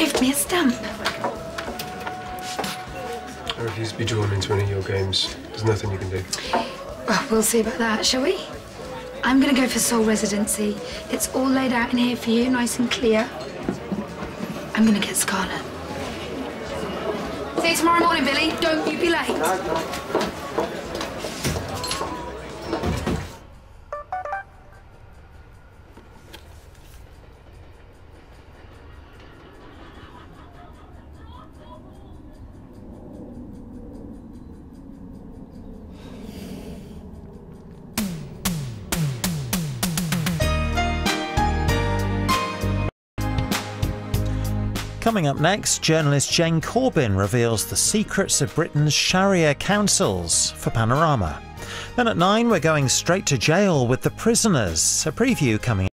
saved me a stamp. I refuse to be drawn into any of your games. There's nothing you can do. Well, we'll see about that, shall we? I'm gonna go for sole residency. It's all laid out in here for you, nice and clear. I'm gonna get Scarlett. See you tomorrow morning, Billy. Don't you be late. Coming up next, journalist Jane Corbin reveals the secrets of Britain's Sharia councils for Panorama. Then at 9, we're going straight to jail with the prisoners. A preview coming